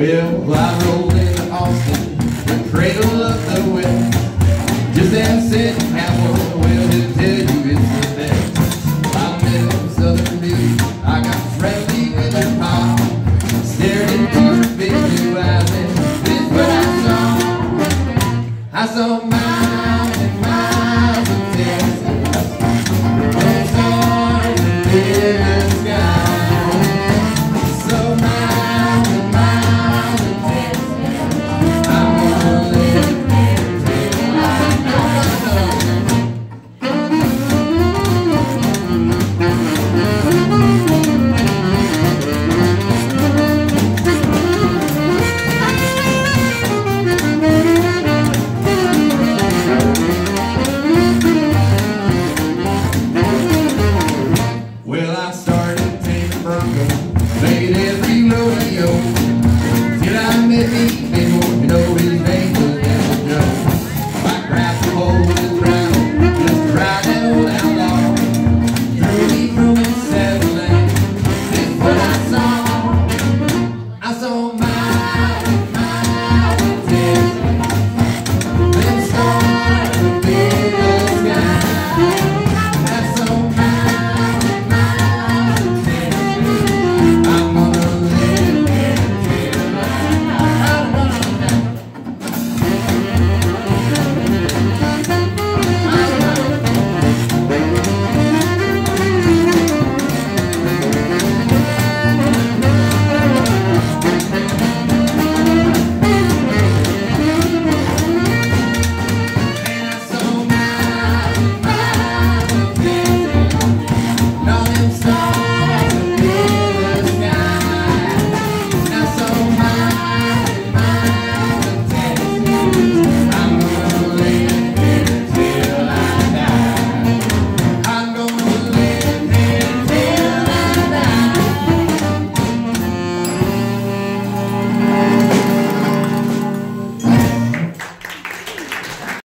Well, I rolled into Austin, the cradle of the West. Just then said cowboy, well, to tell you it's the best. I met a southern beauty, I got friendly with her pop. Stared into her big blue eyes, and this what I saw. I saw miles and miles of Texas. And stars and